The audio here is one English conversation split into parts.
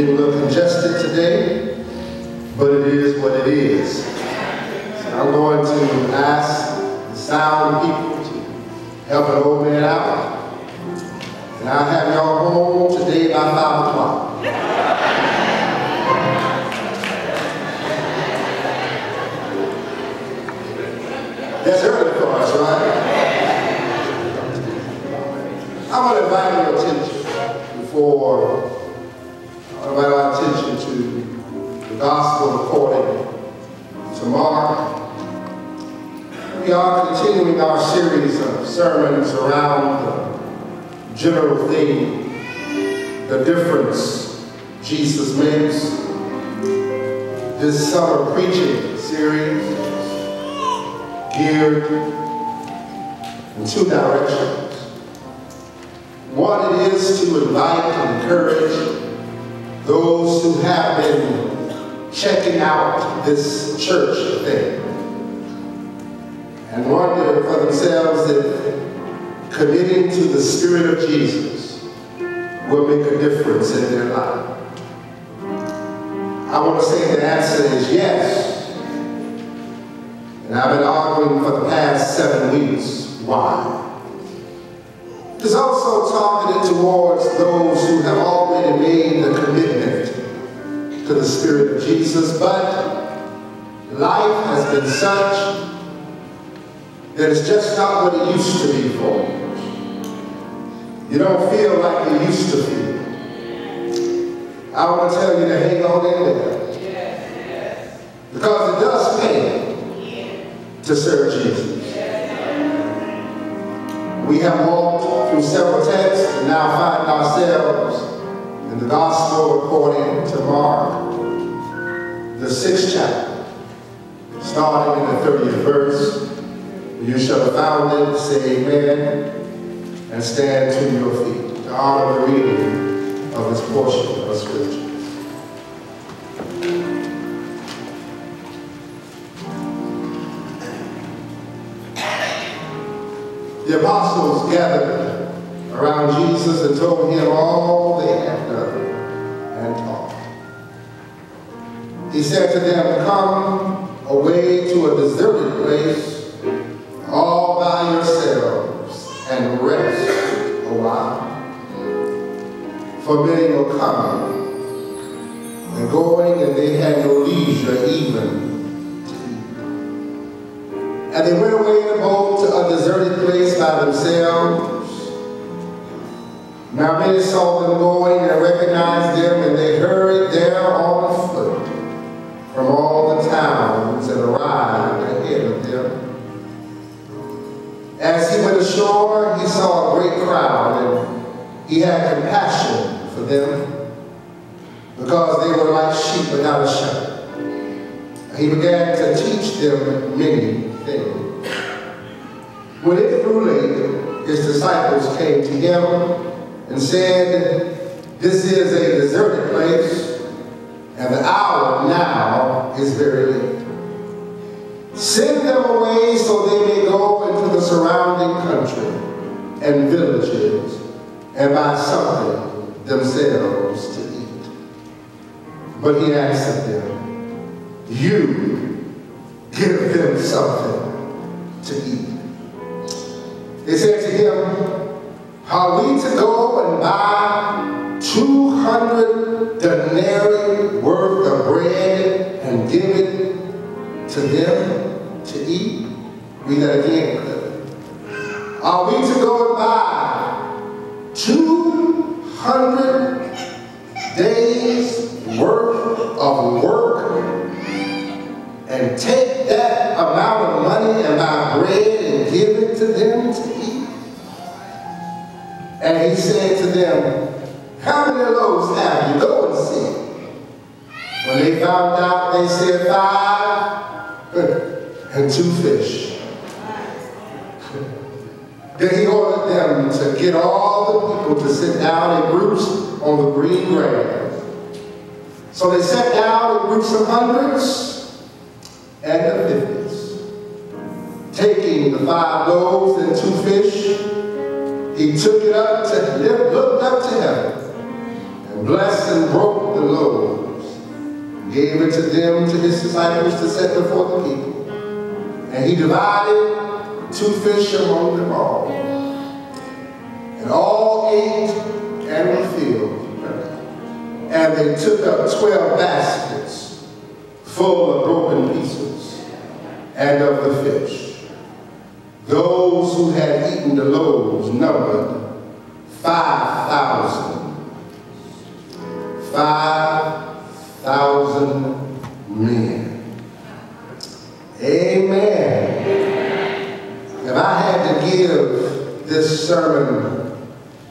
getting a little congested today, but it is what it is. So I'm going to ask the sound people to help an old man out. And I'll have y'all home today by 5 o'clock. That's early for us, right? I want to invite your attention before invite our attention to the gospel according to Mark. We are continuing our series of sermons around the general theme, the difference Jesus makes. This summer preaching series geared in two directions. One, it is to invite and encourage those who have been checking out this church thing and wonder for themselves if committing to the Spirit of Jesus will make a difference in their life. I want to say the answer is yes. And I've been arguing for the past seven weeks why. It's also targeted towards those who have already made the commitment to the Spirit of Jesus, but life has been such that it's just not what it used to be for you. Don't feel like you used to feel. I want to tell you to hang on in there. Because it does pay to serve Jesus. We have walked through several texts and now find ourselves in the Gospel according to Mark, the sixth chapter, starting in the 30th verse. You shall have found it, say amen, and stand to your feet to honor the reading of this portion of Scripture. The apostles gathered around Jesus and told him all they had done and taught. He said to them, Come away to a deserted place all by yourselves and rest a while. For many were coming and going, and they had no leisure even and they went away in a boat to a deserted place by themselves. Now many saw them going and recognized them, and they hurried there on foot from all the towns and arrived ahead of them. As he went ashore, he saw a great crowd, and he had compassion for them because they were like sheep without a shepherd. He began to teach them many things. When it grew late, his disciples came to him and said, This is a deserted place, and the hour now is very late. Send them away so they may go into the surrounding country and villages and buy something themselves to eat. But he answered them, You give them something to eat. They said to him, Are we to go and buy 200 denarii worth of bread and give it to them to eat? Read that again. Are we to go and buy 200 days worth of work and take that amount of money and buy bread and give it to them to eat? And he said to them, How many loaves have you? Go and see. When they found out, they said five and two fish. Then he ordered them to get all the people to sit down in groups on the green grass. So they sat down in groups of hundreds and of fifties. Taking the five loaves and two fish, he took it up to looked up to heaven and blessed and broke the loaves, gave it to them, to his disciples, to set before the people. And he divided two fish among them all. And all ate and were filled. And they took up twelve baskets full of broken pieces and of the fish. Those who had eaten the loaves numbered 5,000. 5,000 men. Amen. If I had to give this sermon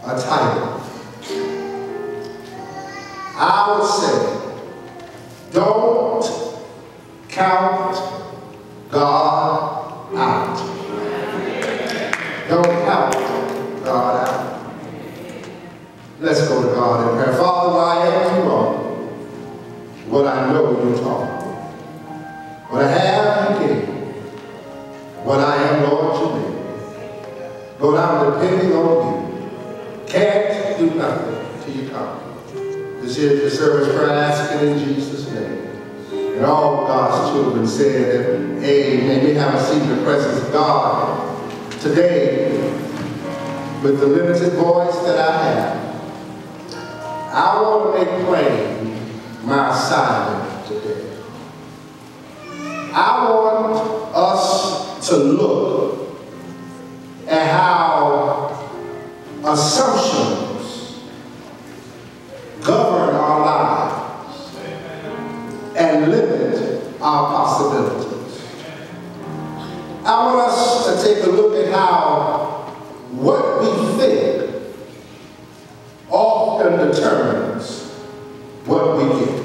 a title, I would say, don't count God This is the service prayer asking in Jesus' name. And all God's children said, Amen. We have a seat in the presence of God today with the limited voice that I have. I want to make plain my assignment today. I want us to look at how assumptions want us to take a look at how what we think often determines what we get.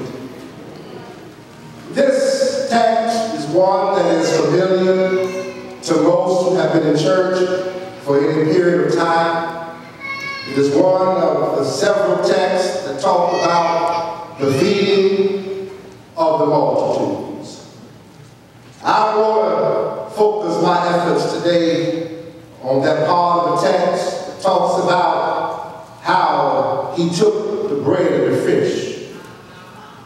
This text is one that is familiar to most who have been in church for any period of time. It is one of the several texts that talk about the feeding of the multitudes. I want to focus my efforts today on that part of the text that talks about how he took the bread and the fish.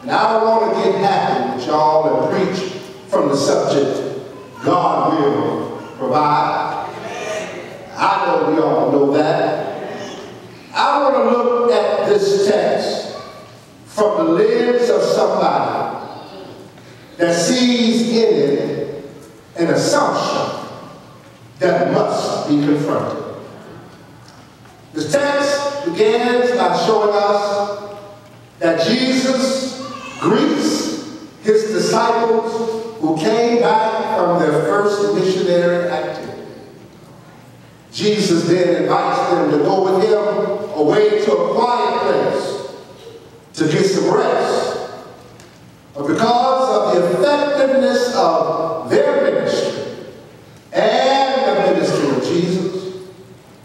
And I don't want to get happy with y'all and preach from the subject, God will provide. I know we all know that. I want to look at this text from the lens of somebody that sees in it an assumption that must be confronted. The text begins by showing us that Jesus greets his disciples who came back from their first missionary activity. Jesus then invites them to go with him away to a quiet place to get some rest. But because of the effectiveness of their ministry and the ministry of Jesus,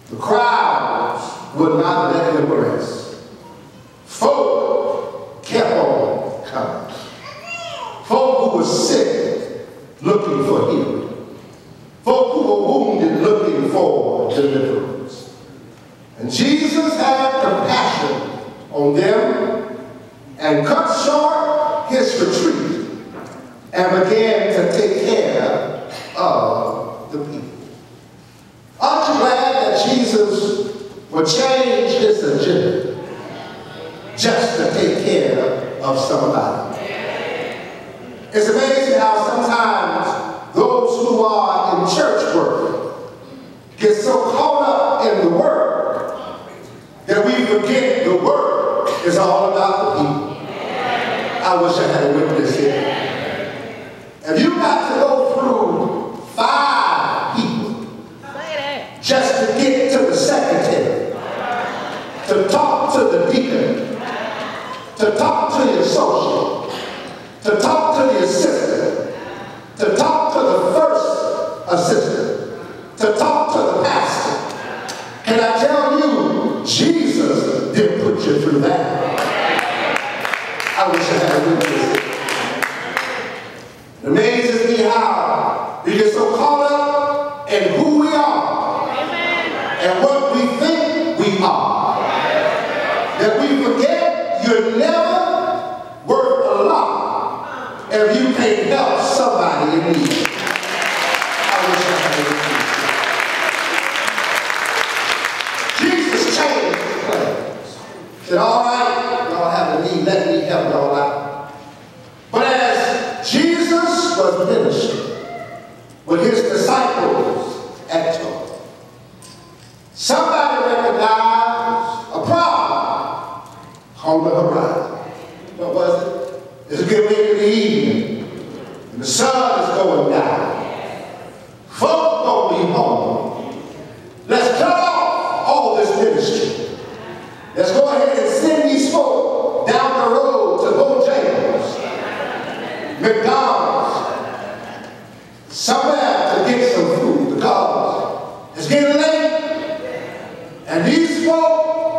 the crowds would not let them rest. Folk kept on coming. Folk who were sick looking for healing. Folk who were wounded looking for deliverance. And Jesus had compassion on them and cut short his retreat and began to take care of the people. Aren't you glad that Jesus would change his agenda just to take care of somebody? It's amazing how sometimes those who are in church work get so caught up in the work that we forget the work is all about the people. I wish I had a witness here. If you got to go through five people just to get to the secretary, to talk to the deacon, to talk to the associate, to talk to the assistant, to talk to the first assistant, said, all right, y'all have a need, let me help y'all out. But as Jesus was ministering, with his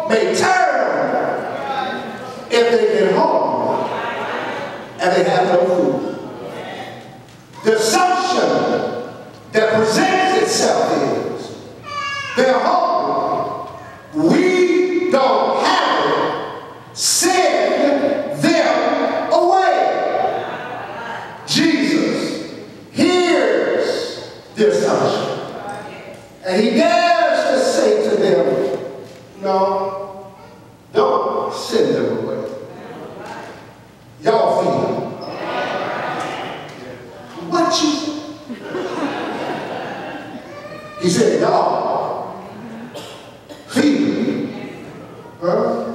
may turn if they get home and they have no food. The assumption that presents itself is they're hungry. We don't have it. Send them away. Jesus hears this assumption. And he dares to say to them, no, Y'all feel What you? He said, y'all feel Huh?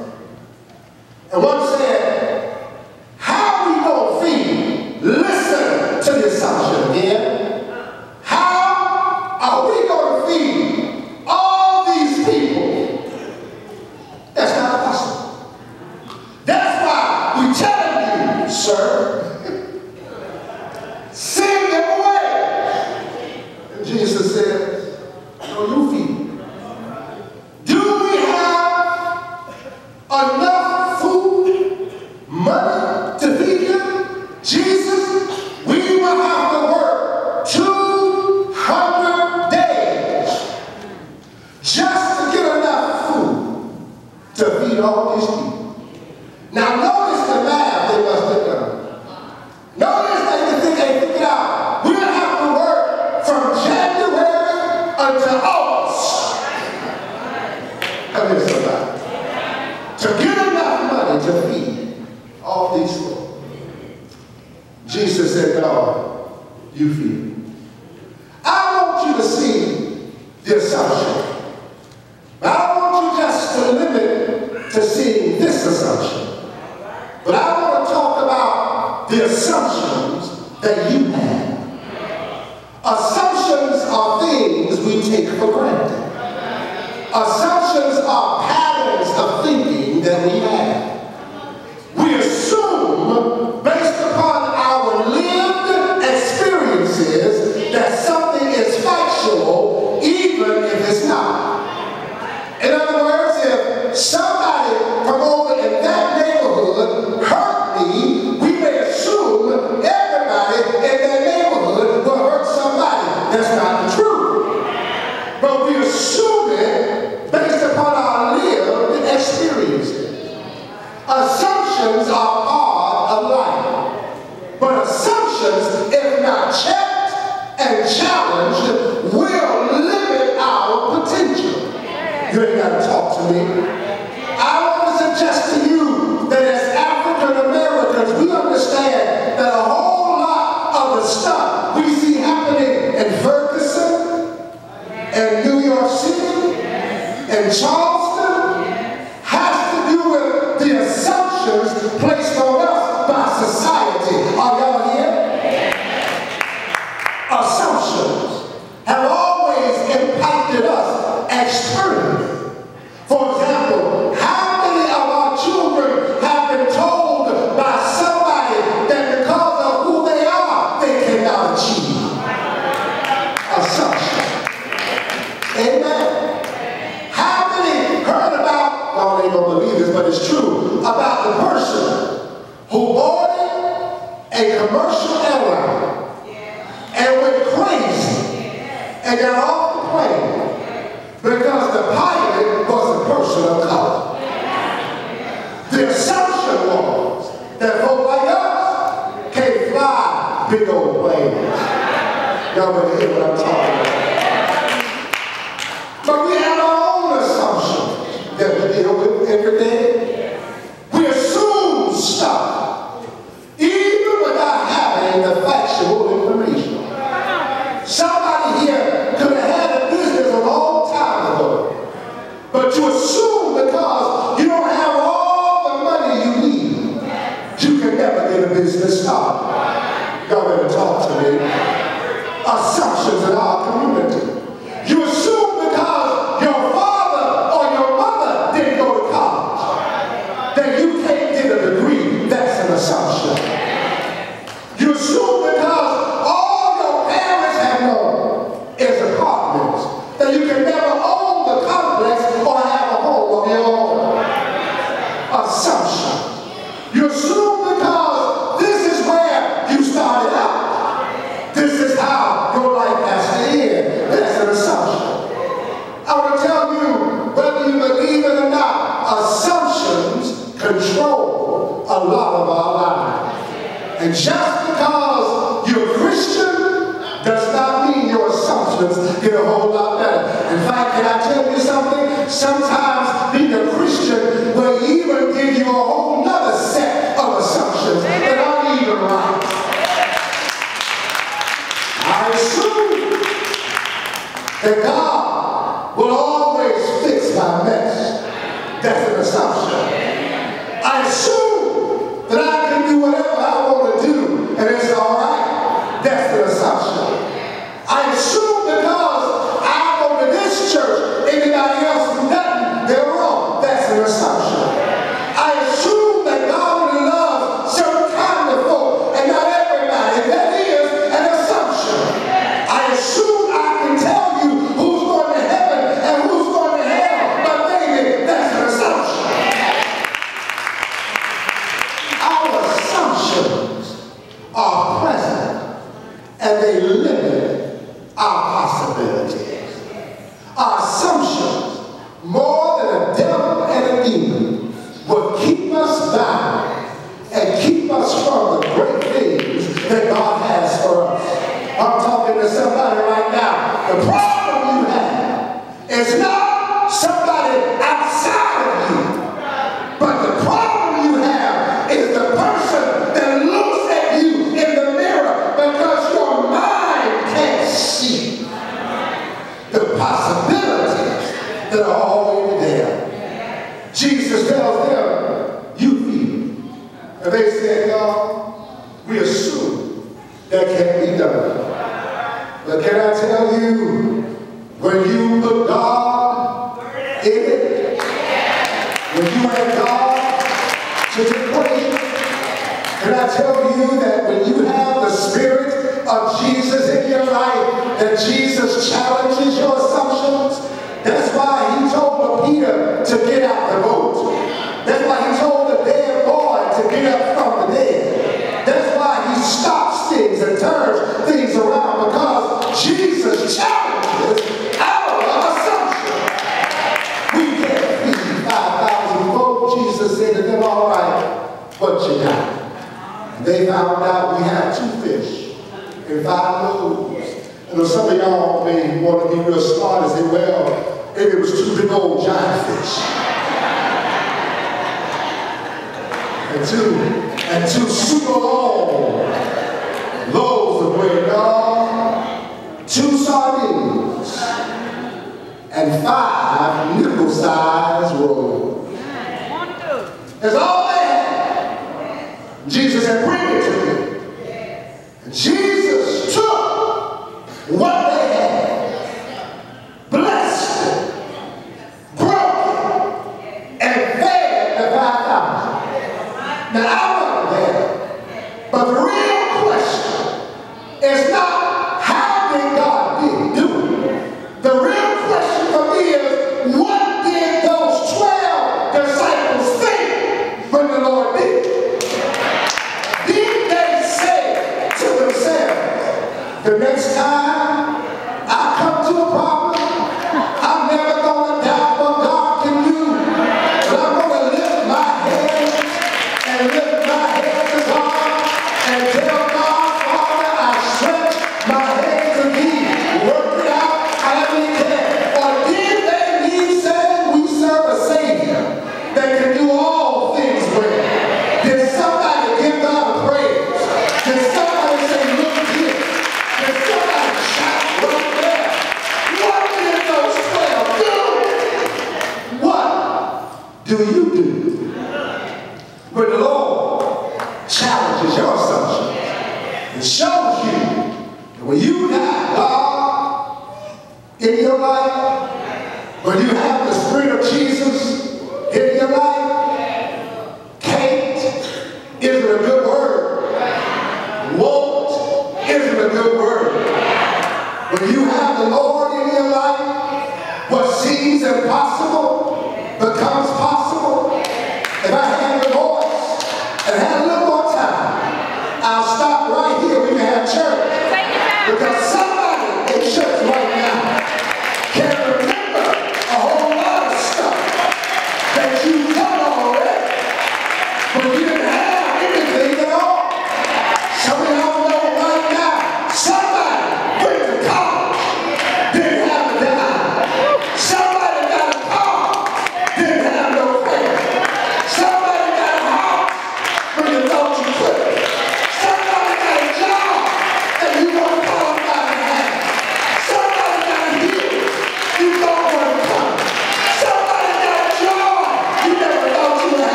and Ferguson and New York City and Charleston. and got off the plane because the pilot was a person of color. The assumption was that folks like us can't fly big old planes. Y'all better hear what I'm talking about. And they said, God, we assume that can be done. But can I tell you, when you put God in it, when you add God to the equation, can I tell you that when you have the Spirit of Jesus in your life, that Jesus challenges your assumptions? That's why he told Peter to get out the boat. That's why he told get up from the dead. That's why he stops things and turns things around because Jesus challenges but you got. They found out we had two fish and five loaves. You know, some of y'all may want to be real smart and say, well, maybe it was two big old giant fish. and two, and two super long loaves of bread. No, two sardines and five nickel-sized rolls. That's all they. Jesus had bring it to me." And Jesus Christ not Do you church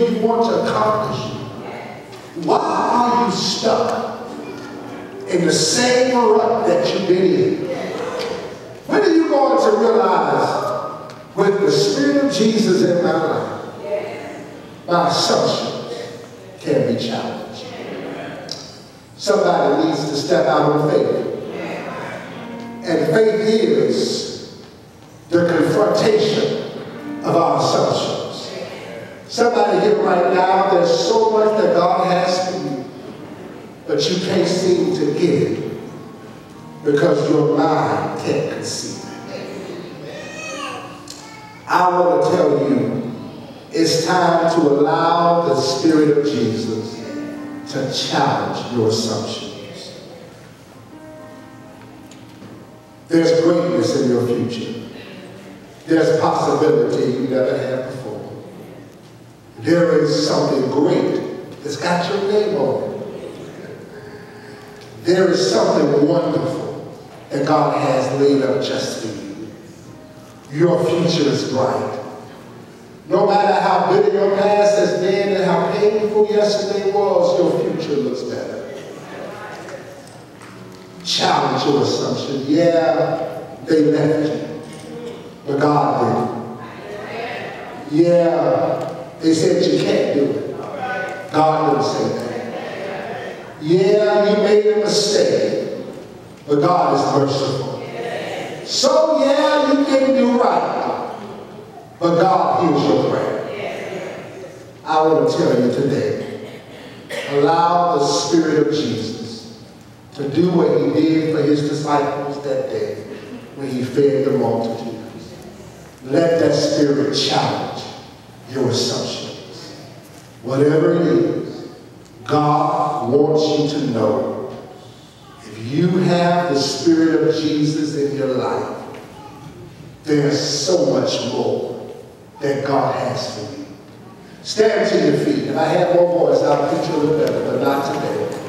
you want to accomplish? Why are you stuck in the same rut that you've been in? When are you going to realize with the Spirit of Jesus in my life, my assumptions can be challenged? Somebody needs to step out on faith. And faith is the confrontation of our assumptions. Somebody here right now, there's so much that God has for you, but you can't seem to get it because your mind can't conceive it. I want to tell you, it's time to allow the Spirit of Jesus to challenge your assumptions. There's greatness in your future. There's possibility you never had. There is something great that's got your name on it. There is something wonderful that God has laid up just for you. Your future is bright. No matter how bitter your past has been and how painful yesterday was, your future looks better. Challenge your assumption. Yeah, they left you, but God didn't. Yeah, they said you can't do it. God didn't say that. Yeah, you made a mistake, but God is merciful. So yeah, you didn't do right, but God hears your prayer. I want to tell you today, allow the Spirit of Jesus to do what he did for his disciples that day when he fed the multitudes. Let that Spirit challenge your assumptions. Whatever it is, God wants you to know if you have the Spirit of Jesus in your life, there's so much more that God has for you. Stand to your feet. If I had more voice, I'll preach you a little better, but not today.